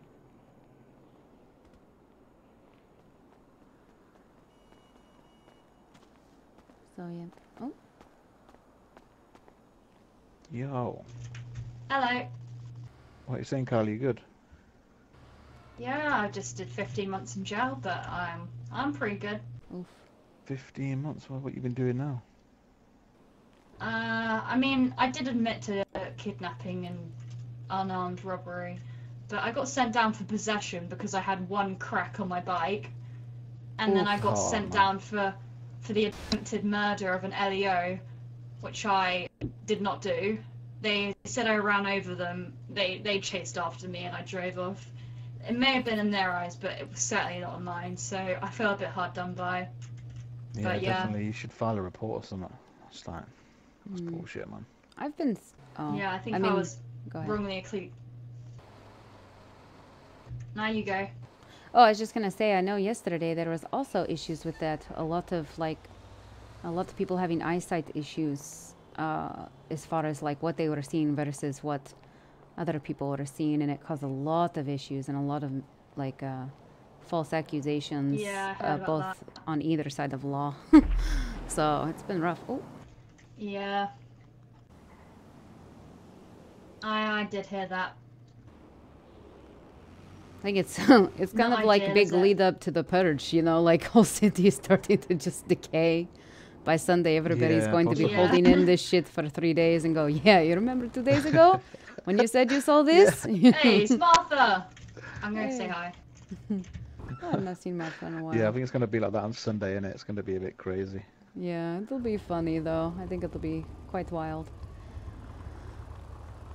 Speaker 1: So yeah. Oh,
Speaker 5: Yo.
Speaker 7: Hello.
Speaker 5: What are you saying, Carly? You good?
Speaker 7: Yeah, I just did 15 months in jail, but I'm I'm pretty good.
Speaker 1: oof.
Speaker 5: 15 months? Well, what you been doing now?
Speaker 7: Uh, I mean, I did admit to kidnapping and unarmed robbery, but I got sent down for possession because I had one crack on my bike, and then I got.
Speaker 5: Oh,
Speaker 7: sent
Speaker 5: man.
Speaker 7: down for for the attempted murder of an LEO, which I did not do. They said I ran over them. They they chased after me, and I drove off. It may have been in their eyes, but it was certainly not in mine. So I feel a bit hard done by.
Speaker 5: Yeah,
Speaker 7: But yeah.
Speaker 5: definitely. You should file a report or something. It's like, that's
Speaker 1: Mm.
Speaker 5: bullshit, man.
Speaker 1: I've been. Oh,
Speaker 7: Yeah, I think I,
Speaker 1: mean,
Speaker 7: was
Speaker 1: Go ahead.
Speaker 7: wrongly accused. Now you go.
Speaker 1: Oh, I was just gonna say. I know yesterday there was also issues with that. A lot of like, a lot of people having eyesight issues, uh, as far as like what they were seeing versus what other people were seeing, and it caused a lot of issues and a lot of like uh, false accusations,
Speaker 7: Yeah,
Speaker 1: uh,
Speaker 7: heard about
Speaker 1: both on either side of law. [laughs] so it's been rough. Oh,
Speaker 7: Yeah. I I did hear that.
Speaker 1: I think it's [laughs] it's kind
Speaker 7: Not
Speaker 1: of like
Speaker 7: ideal,
Speaker 1: big lead up to the purge, you know, like [laughs] whole city is starting to just decay. By Sunday, everybody's
Speaker 5: Yeah,
Speaker 1: going to be
Speaker 5: possibly.
Speaker 7: Yeah.
Speaker 1: holding in this shit for three days and go, yeah, you remember two days ago when you said you saw this?
Speaker 7: Hey, it's Martha. I'm going to say hi.
Speaker 1: I've not seen Martha in a while. [laughs]
Speaker 5: Yeah, I think it's going to be like that on Sunday, and It's going to be a bit crazy.
Speaker 1: Yeah, it'll be funny though. I think it'll be quite wild.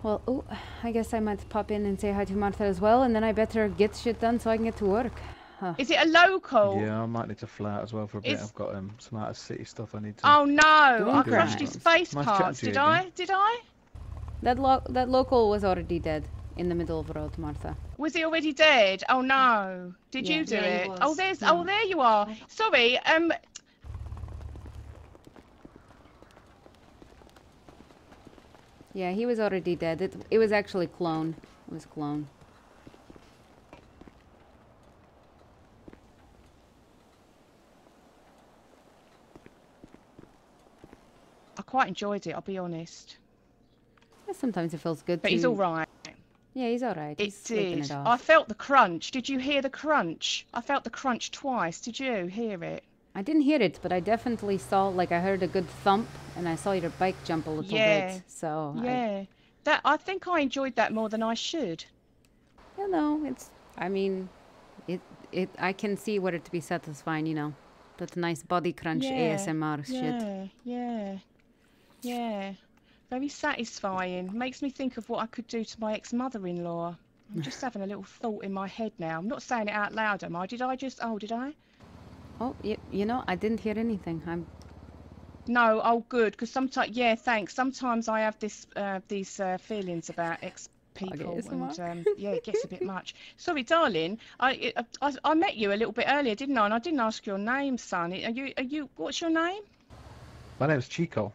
Speaker 1: Well, oh, I guess I might pop in and say hi to Martha as well, and then I better get shit done so I can get to work. Huh.
Speaker 8: Is it a local?
Speaker 5: Yeah, I might need to fly out as well for a bit.
Speaker 8: It's-
Speaker 5: I've got um, some out of city stuff I need to.
Speaker 8: Oh no! I
Speaker 1: Doing
Speaker 8: crashed his face
Speaker 5: Nice
Speaker 8: parts.
Speaker 5: to
Speaker 8: Did. I? Did I?
Speaker 1: That lo- that local was already dead in the middle of the road, Martha.
Speaker 8: Was he already dead? Oh no! Did
Speaker 1: yeah.
Speaker 8: you do
Speaker 7: yeah,
Speaker 8: it? Oh, there's.
Speaker 1: Oh, yeah.
Speaker 8: Oh, there you are. Sorry. Um.
Speaker 1: Yeah, he was already dead. It it was actually clone. It was clone.
Speaker 8: I quite enjoyed it. I'll be honest.
Speaker 1: Sometimes it feels good.
Speaker 8: But
Speaker 1: to...
Speaker 8: he's all right.
Speaker 1: Yeah, he's all right.
Speaker 8: It
Speaker 1: He's sleeping
Speaker 8: did.
Speaker 1: it
Speaker 8: I felt the crunch. Did you hear the crunch? I felt the crunch twice. Did you hear it?
Speaker 1: I didn't hear it, but I definitely saw, like, I heard a good thump, and I saw your bike jump a little
Speaker 8: Yeah.
Speaker 1: bit. So, I,
Speaker 8: Yeah. That I think I enjoyed that more than I should.
Speaker 1: you know, it's. I mean, it. It. I can see what it'd be satisfying. You know, that nice body crunch
Speaker 8: Yeah,
Speaker 1: ASMR shit.
Speaker 8: Yeah, yeah, yeah. Very satisfying. Makes me think of what I could do to my ex-mother-in-law. I'm just having a little thought in my head now. I'm not saying it out loud, am I? Did I just? Oh, did I?
Speaker 1: Oh, you, you know, I didn't hear anything. I'm.
Speaker 8: No. Oh, good. Because sometimes, yeah, thanks. Sometimes I have this, uh, these uh, feelings about ex people, and um, yeah, it gets a bit much. [laughs] Sorry, darling. I, I I I met you a little bit earlier, didn't I? And I didn't ask your name, son. Are you? Are you? What's your name?
Speaker 5: My name's Chico.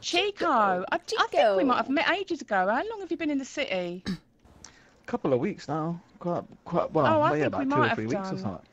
Speaker 8: Chico. I, I think we
Speaker 1: Chico.
Speaker 8: might have met ages ago. How long have you been in the city?
Speaker 5: A [clears throat] couple of weeks now. Quite, quite well.
Speaker 8: Oh, I
Speaker 5: yeah,
Speaker 8: think we
Speaker 5: about two
Speaker 8: might
Speaker 5: or
Speaker 8: have
Speaker 5: three weeks or something.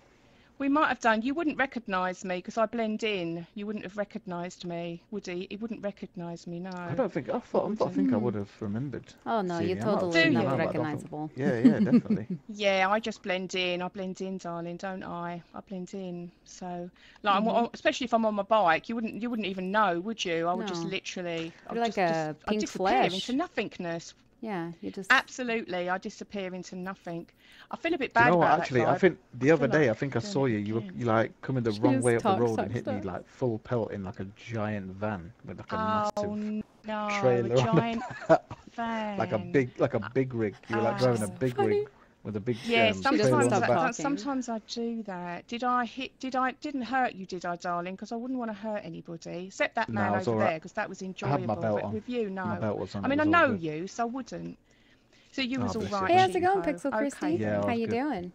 Speaker 8: We might have done. You wouldn't recognise me because I blend in. You wouldn't have recognised me, would he? He wouldn't recognise me, no.
Speaker 5: I don't think I thought. I think I would have remembered.
Speaker 1: Oh no, you're
Speaker 5: you. I might have
Speaker 1: totally
Speaker 5: seen
Speaker 8: not
Speaker 5: around, but I don't
Speaker 1: recognizable.
Speaker 5: Yeah, yeah, [laughs] definitely.
Speaker 8: Yeah, I just blend in. I blend in, darling, don't I? I blend in. So, like, I'm, mm-hmm. I'm- especially if I'm on my bike, you wouldn't, you wouldn't even know, would you? I would just literally, I
Speaker 1: You're
Speaker 8: would
Speaker 1: like
Speaker 8: just,
Speaker 1: a
Speaker 8: just, I'd
Speaker 1: pink
Speaker 8: disappear
Speaker 1: flash.
Speaker 8: into nothingness.
Speaker 1: Yeah, you just.
Speaker 8: Absolutely, I disappear into nothing. I feel a bit
Speaker 5: Do you
Speaker 8: bad
Speaker 5: know what?
Speaker 8: about
Speaker 5: Actually,
Speaker 8: that
Speaker 5: I think the
Speaker 8: I
Speaker 5: other
Speaker 8: feel
Speaker 5: day, I think I saw you. You were you like coming the
Speaker 1: She
Speaker 5: wrong way up the road and hit me like full pelt in like a giant van with like a
Speaker 8: Oh
Speaker 5: massive,
Speaker 8: no,
Speaker 5: trailer
Speaker 8: a
Speaker 5: on the
Speaker 8: giant
Speaker 5: van. [laughs] like a big like a big rig. You were like ah, driving a big
Speaker 1: Funny.
Speaker 5: rig with a big
Speaker 8: Yeah,
Speaker 5: um,
Speaker 8: sometimes
Speaker 5: on the
Speaker 1: stop
Speaker 8: I, sometimes I do that. Did I hit? Did I didn't hurt you? Did I, darling? Because I wouldn't want to hurt anybody, except that man
Speaker 5: I was
Speaker 8: over
Speaker 5: alright.
Speaker 8: there, because that was
Speaker 5: I
Speaker 8: enjoyable.
Speaker 5: had my belt
Speaker 8: but
Speaker 5: on.
Speaker 8: with you, no.
Speaker 5: My belt was on.
Speaker 8: I mean, I
Speaker 5: was all
Speaker 8: know
Speaker 5: good.
Speaker 8: you, so I wouldn't. So you
Speaker 5: Oh,
Speaker 8: was all
Speaker 5: bless you.
Speaker 8: right.
Speaker 1: Hey, how's it going, Pixel Christy?
Speaker 8: Okay.
Speaker 5: Yeah,
Speaker 1: How you
Speaker 5: good.
Speaker 1: doing?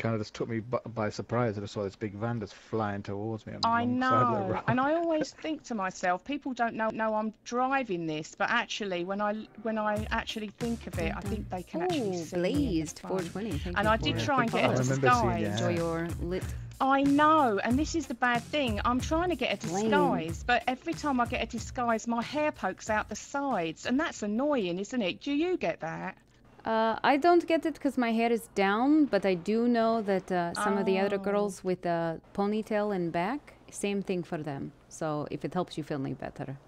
Speaker 5: Kind of just took me by, by surprise. I saw this big van just flying towards me on
Speaker 8: I
Speaker 5: wrong side of the
Speaker 8: know,
Speaker 5: road.
Speaker 8: and I always think to myself, people don't know know I'm driving this, but actually, when I when I actually think of it, I think they can actually
Speaker 1: Oh,
Speaker 8: see me in the
Speaker 1: blazed 420. Thank
Speaker 8: And
Speaker 1: you
Speaker 8: I did
Speaker 1: for
Speaker 8: try and get a
Speaker 1: follow.
Speaker 5: seeing
Speaker 8: disguise.
Speaker 5: you.
Speaker 1: Enjoy your lit.
Speaker 8: I know, and this is the bad thing. I'm trying to get a
Speaker 1: Lame.
Speaker 8: disguise, but every time I get a disguise, my hair pokes out the sides, and that's annoying, isn't it? Do you get that?
Speaker 1: Uh, I don't get it because my hair is down, but I do know that uh, some of the other
Speaker 8: Oh.
Speaker 1: girls with a ponytail and back, same thing for them. So if it helps you feel any better,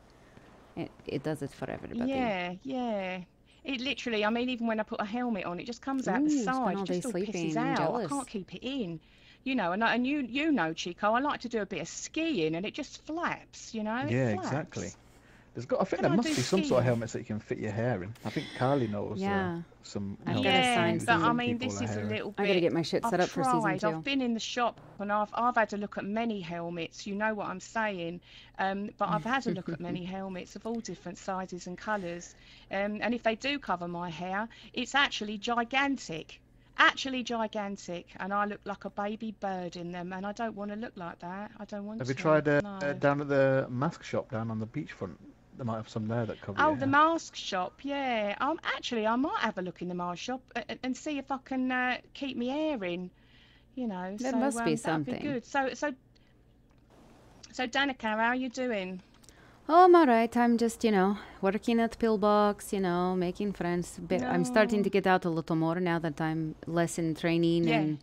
Speaker 1: it, it does it for everybody.
Speaker 8: Yeah, yeah. It literally, I mean, even when I put a helmet on, it just comes out
Speaker 1: Ooh,
Speaker 8: the side.
Speaker 1: all
Speaker 8: It just all pisses out. I can't keep it in. You know, and, and you you know, Chico, I like to do a bit of skiing, and it just flaps. You know. It
Speaker 5: Yeah,
Speaker 8: flaps.
Speaker 5: exactly. There's got. I think
Speaker 8: Can
Speaker 5: there
Speaker 8: I
Speaker 5: must be some sort of
Speaker 8: skiing?
Speaker 5: helmets that you can fit your hair in. I think Carly knows.
Speaker 1: Yeah.
Speaker 5: Uh, some.
Speaker 1: I've
Speaker 5: helmets
Speaker 8: Yeah, but I
Speaker 5: some
Speaker 8: mean,
Speaker 5: people
Speaker 8: this
Speaker 5: their
Speaker 8: is a little bit.
Speaker 1: I gotta get my shit set
Speaker 8: I've
Speaker 1: up for season
Speaker 8: tried.
Speaker 1: two.
Speaker 8: I've been in the shop and I've I've had a look at many helmets. You know what I'm saying. Um, but I've had a look at many [laughs] helmets of all different sizes and colours. Um, and if they do cover my hair, it's actually gigantic. Actually gigantic, and I look like a baby bird in them, and I don't want to look like that. I don't want
Speaker 5: Have
Speaker 8: to.
Speaker 5: you tried uh,
Speaker 8: no.
Speaker 5: uh, down at the mask shop down on the beachfront? They might have some there that cover
Speaker 8: Oh,
Speaker 5: your
Speaker 8: the
Speaker 5: hair.
Speaker 8: mask shop, yeah. Um, actually, I might have a look in the mask shop and, and see if I can uh, keep me hair in. You know,
Speaker 1: There
Speaker 8: so,
Speaker 1: must be
Speaker 8: um, that'd
Speaker 1: something.
Speaker 8: Be good. So, so, so, Danika, how are you doing?
Speaker 1: Oh, I'm alright. I'm just, you know, working at Pillbox, you know, making friends. Bit, I'm starting to get out a little more now that I'm less in training
Speaker 8: Yeah.
Speaker 1: and,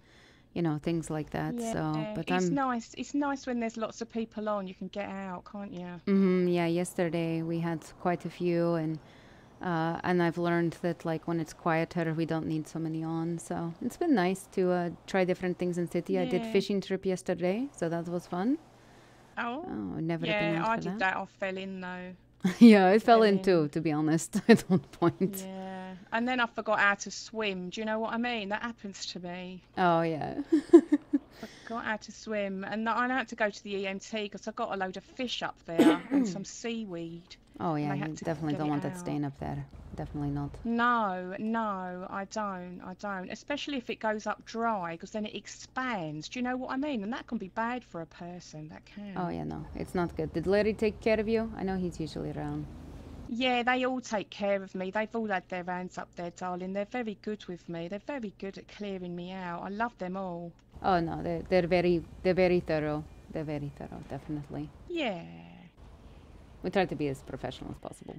Speaker 1: you know, things like that.
Speaker 8: yeah,
Speaker 1: So, but
Speaker 8: it's
Speaker 1: I'm.
Speaker 8: nice. It's nice when there's lots of people on. You can get out, can't you?
Speaker 1: hmm yeah, yesterday we had quite a few, and uh, and I've learned that like when it's quieter, we don't need so many on. So it's been nice to uh, try different things in city. I did fishing trip yesterday, so that was fun.
Speaker 8: Oh,
Speaker 1: Oh, never
Speaker 8: yeah. I did that. I fell in though. [laughs]
Speaker 1: yeah, I fell in
Speaker 8: in.
Speaker 1: too, to be honest, [laughs] at one point.
Speaker 8: Yeah, and then I forgot how to swim. Do you know what I mean? That happens to me.
Speaker 1: Oh yeah. [laughs]
Speaker 8: Got how to swim, and I had to go to the EMT because I got a load of fish up there [clears throat] and some seaweed.
Speaker 1: Oh yeah, you definitely don't want that
Speaker 8: out.
Speaker 1: stain up there. Definitely not.
Speaker 8: No, no, I don't. I don't. Especially if it goes up dry, because then it expands. Do you know what I mean? And that can be bad for a person. That can.
Speaker 1: Oh yeah, no, it's not good. Did Larry take care of you? I know he's usually around.
Speaker 8: Yeah, they all take care of me. They've all had their hands up there, darling. They're very good with me. They're very good at clearing me out. I love them all.
Speaker 1: Oh no, they're they're very they're very thorough. They're very thorough, definitely.
Speaker 8: Yeah,
Speaker 1: We try to be as professional as possible.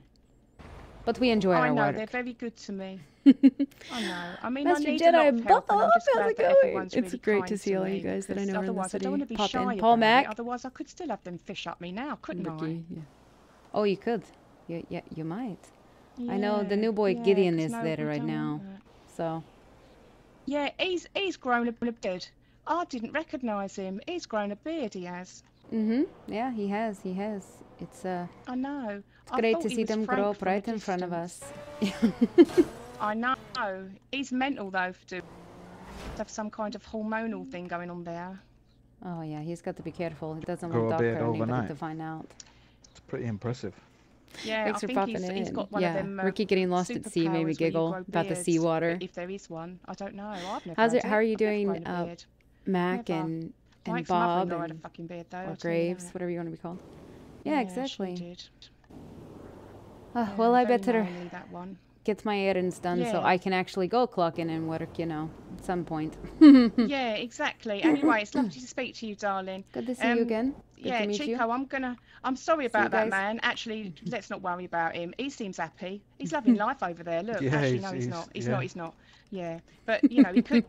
Speaker 1: But we enjoy
Speaker 8: I
Speaker 1: our
Speaker 8: know
Speaker 1: work.
Speaker 8: they're very good to me. [laughs] I know. I mean,
Speaker 1: Master
Speaker 8: I need
Speaker 1: Jedi
Speaker 8: a lot of help,
Speaker 1: Bob, how's
Speaker 8: glad
Speaker 1: it
Speaker 8: that
Speaker 1: going? It's
Speaker 8: really
Speaker 1: great to see all you guys that I know are in the
Speaker 8: Otherwise, I
Speaker 1: city.
Speaker 8: don't want to be
Speaker 1: Pop
Speaker 8: shy
Speaker 1: in. Paul Mac.
Speaker 8: it. Otherwise, I could still have them fish up me now, couldn't
Speaker 1: Ricky, yeah. Oh, you could. You, yeah, you might. I know the new boy
Speaker 8: yeah,
Speaker 1: Gideon
Speaker 8: 'cause
Speaker 1: is
Speaker 8: no,
Speaker 1: there right now.
Speaker 8: that.
Speaker 1: So,
Speaker 8: Yeah, he's he's grown a, a beard. I didn't recognise him. He's grown a beard. He has.
Speaker 1: mhm. Yeah, he has. He has. It's uh,
Speaker 8: I know.
Speaker 1: it's
Speaker 8: I
Speaker 1: great to see them grow up right in front of us. [laughs]
Speaker 8: I know. He's mental though to have some kind of hormonal thing going on there.
Speaker 1: Oh yeah, he's got to be careful. He doesn't
Speaker 5: Grow
Speaker 1: want
Speaker 5: a
Speaker 1: Doc or
Speaker 5: beard
Speaker 1: anybody to find out.
Speaker 5: It's pretty impressive.
Speaker 8: Yeah,
Speaker 1: Thanks
Speaker 8: I
Speaker 1: for
Speaker 8: think
Speaker 1: popping
Speaker 8: he's,
Speaker 1: in.
Speaker 8: he's got one
Speaker 1: yeah,
Speaker 8: of them. Uh,
Speaker 1: Ricky getting lost at sea made me
Speaker 8: superpowers where you
Speaker 1: giggle about the seawater.
Speaker 8: If there is one, I don't know. I've never.
Speaker 1: How's it? How are you
Speaker 8: I've
Speaker 1: doing, uh. Mac
Speaker 8: Never.
Speaker 1: and and
Speaker 8: Mike's
Speaker 1: Bob and
Speaker 8: fucking beard though.
Speaker 1: or
Speaker 8: I'll you
Speaker 1: Graves, whatever you want to be called. Yeah,
Speaker 8: Yeah,
Speaker 1: exactly. Uh,
Speaker 8: Yeah,
Speaker 1: well, I
Speaker 8: manly, that one.
Speaker 1: Get my errands done so I can actually go clock in and work. You know, at some point. [laughs]
Speaker 8: yeah, exactly. Anyway, it's lovely to speak to you, darling.
Speaker 1: Good to see you
Speaker 8: Um,
Speaker 1: again. Good
Speaker 8: yeah,
Speaker 1: to meet
Speaker 8: Chico,
Speaker 1: you.
Speaker 8: I'm gonna. I'm sorry about that
Speaker 1: guys.
Speaker 8: man. Actually, [laughs] let's not worry about him. He seems happy. He's loving [laughs] life over there. Look,
Speaker 5: Yeah,
Speaker 8: actually,
Speaker 5: he's-
Speaker 8: no, he's,
Speaker 5: he's-
Speaker 8: not. He's
Speaker 5: yeah.
Speaker 8: not. He's not. Yeah, but you know, he could.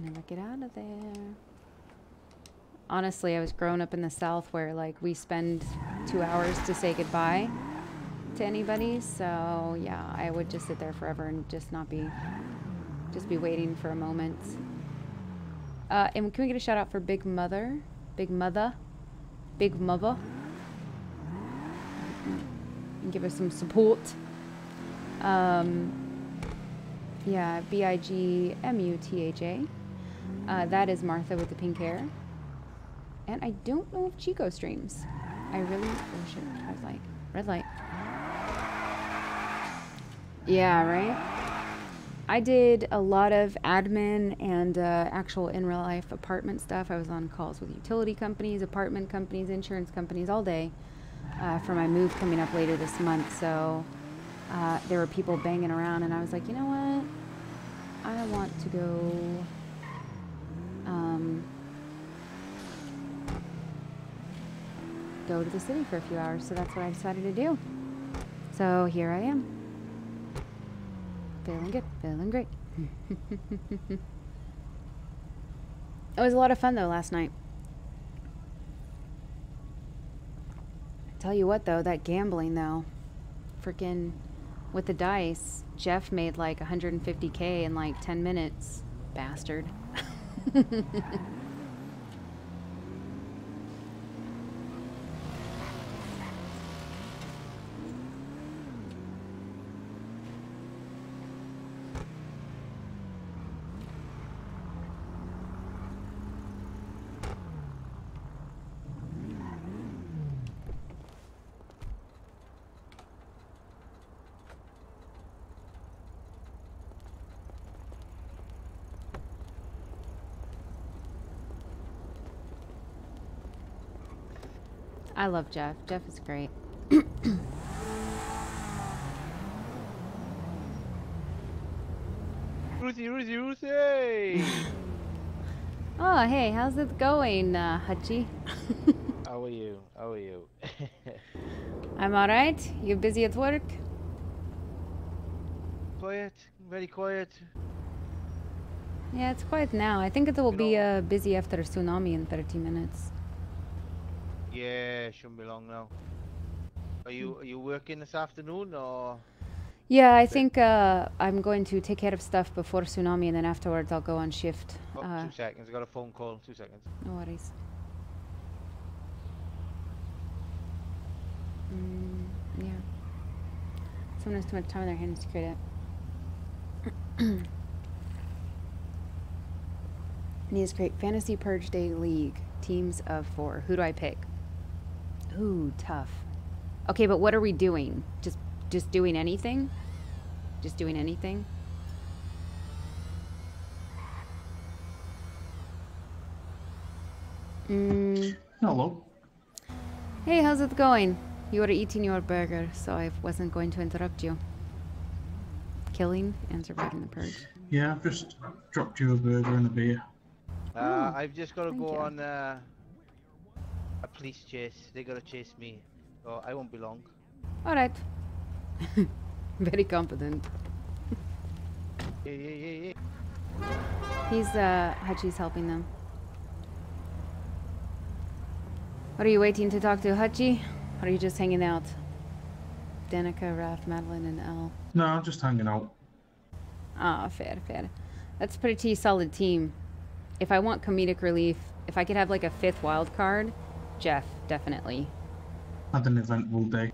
Speaker 1: Never get out of there. Honestly, I was growing up in the South where like we spend two hours to say goodbye to anybody. So yeah, I would just sit there forever and just not be, just be waiting for a moment. Uh, and can we get a shout out for Big Mother? Big Mother? Big Mother? And give us some support. Um, yeah, B I G M U T H A. Uh, that is Martha with the pink hair. And I don't know if Chico streams. I really. Oh shit, red light. Red light. Yeah, right? I did a lot of admin and uh, actual in real life apartment stuff. I was on calls with utility companies, apartment companies, insurance companies all day uh, for my move coming up later this month. So uh, there were people banging around, and I was like, you know what? I want to go. Um, go to the city for a few hours. So that's what I decided to do. So here I am. Feeling good, feeling great. [laughs] it was a lot of fun though last night. Tell you what though, that gambling though, freaking with the dice, Jeff made like 150k in like 10 minutes. Bastard. [laughs] I love Jeff. Jeff is great.
Speaker 9: Ruthie, Ruthie, Ruthie! [laughs]
Speaker 1: Oh, hey, how's it going, uh, Hachi? [laughs]
Speaker 9: How are you? How are you? [laughs]
Speaker 1: I'm alright. You busy at work?
Speaker 9: quiet, very quiet.
Speaker 1: Yeah, it's quiet now. I think it will be uh, busy after tsunami in 30 minutes.
Speaker 9: Yeah, shouldn't be long now. Are you are you working this afternoon or?
Speaker 1: Yeah, I think uh, I'm going to take care of stuff before tsunami, and then afterwards I'll go on shift.
Speaker 9: Oh,
Speaker 1: Uh,
Speaker 9: two seconds. I got a phone call. Two seconds.
Speaker 1: no worries. Mm, yeah. Someone has too much time on their hands to create it. [clears throat] Needs great fantasy purge day league teams of four. Who do I pick? Ooh, tough. Okay, but what are we doing? Just just doing anything? Just doing anything? Mm.
Speaker 10: Hello.
Speaker 1: Hey, how's it going? You were eating your burger, so I wasn't going to interrupt you. Killing and surviving the purge.
Speaker 10: Yeah, I've just dropped you a burger and a beer.
Speaker 9: Uh, I've just got to
Speaker 1: thank
Speaker 9: go
Speaker 1: you.
Speaker 9: on uh, a police chase. They're gonna chase me. So I won't be long.
Speaker 1: All right. [laughs] Very competent.
Speaker 9: Yeah, yeah, yeah, yeah.
Speaker 1: He's uh Hachi's helping them. What are you waiting to talk to Hachi? Or are you just hanging out? Danika, Raph, Madeline, and Al.
Speaker 10: No, I'm just hanging out.
Speaker 1: Ah, fair, fair. That's a pretty solid team. If I want comedic relief, if I could have like a fifth wild card, Jeff, definitely.
Speaker 10: Had an eventful day.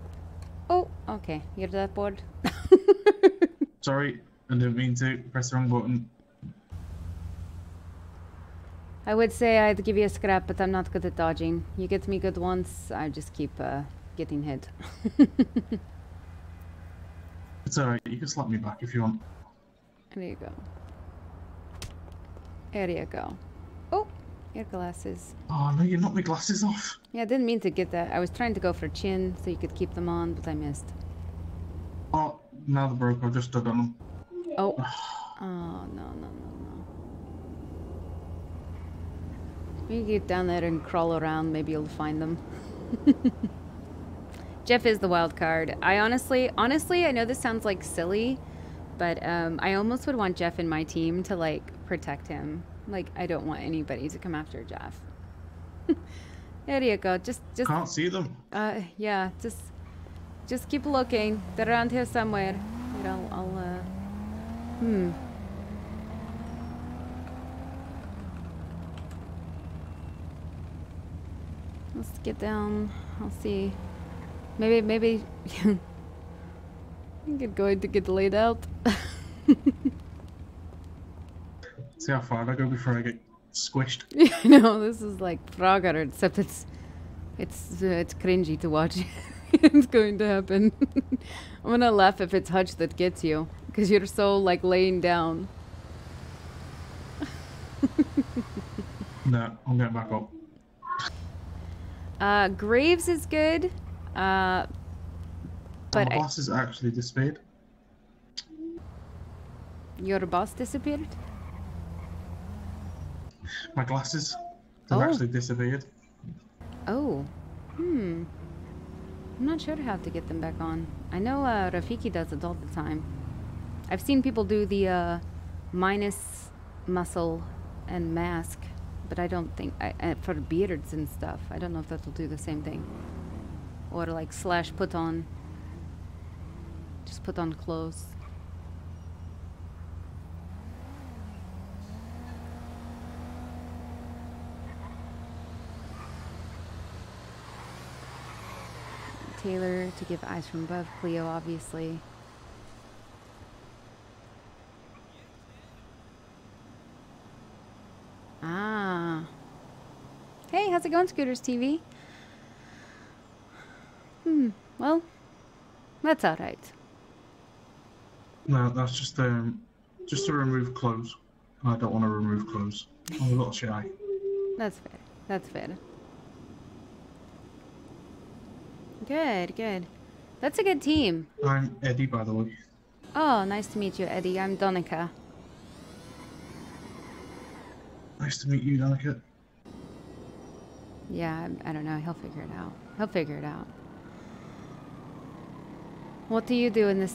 Speaker 1: Oh, okay. You're that bored? [laughs]
Speaker 10: Sorry, I didn't mean to press the wrong button.
Speaker 1: I would say I'd give you a scrap, but I'm not good at dodging. You get me good once, I just keep uh, getting hit. [laughs]
Speaker 10: It's alright, you can slap me back if you want.
Speaker 1: there you go. There you go. Oh, your glasses.
Speaker 10: Oh no, you knocked my glasses off.
Speaker 1: Yeah, I didn't mean to get that. I was trying to go for chin so you could keep them on, but I missed.
Speaker 10: Oh, now they're broke, I've just stood on them.
Speaker 1: Oh. [sighs] Oh, no, no, no, no. You get down there and crawl around, maybe you'll find them. [laughs] Jeff is the wild card. I honestly, honestly, I know this sounds like silly, but um, I almost would want Jeff in my team to like protect him. Like, I don't want anybody to come after Jeff. [laughs] there you go. Just, just.
Speaker 10: Can't see them.
Speaker 1: Uh, yeah, just, just keep looking. They're around here somewhere. You know, I'll, uh, hmm. Let's get down. I'll see. Maybe, maybe. I think going to get laid out. [laughs]
Speaker 10: See how far I go before I get squished. [laughs]
Speaker 1: no, this is like Frogger, except it's, it's, uh, it's cringy to watch. [laughs] it's going to happen. [laughs] I'm gonna laugh if it's Hutch that gets you, because you're so like laying down.
Speaker 10: No, I'm getting back up.
Speaker 1: Uh, Graves is good. Uh, but
Speaker 10: my
Speaker 1: I-
Speaker 10: is actually disappeared.
Speaker 1: your boss disappeared.
Speaker 10: My glasses, they've
Speaker 1: Oh.
Speaker 10: actually disappeared.
Speaker 1: Oh, hmm. I'm not sure how to get them back on. I know uh, Rafiki does it all the time. I've seen people do the uh, minus muscle and mask, but I don't think I, uh, for beards and stuff. I don't know if that will do the same thing, or like slash put on. Just put on clothes. Taylor to give eyes from above. Cleo, obviously. Ah. Hey, how's it going, Scooters TV? Hmm. Well, that's all right.
Speaker 10: No, that's just um, just to remove clothes. I don't want to remove clothes. I'm a little shy.
Speaker 1: That's fair. That's fair. Good, good. That's a good team.
Speaker 10: I'm Eddie, by the way.
Speaker 1: Oh, nice to meet you, Eddie. I'm Danika.
Speaker 10: Nice to meet you, Danika.
Speaker 1: Yeah, I, I don't know. He'll figure it out. He'll figure it out. What do you do in this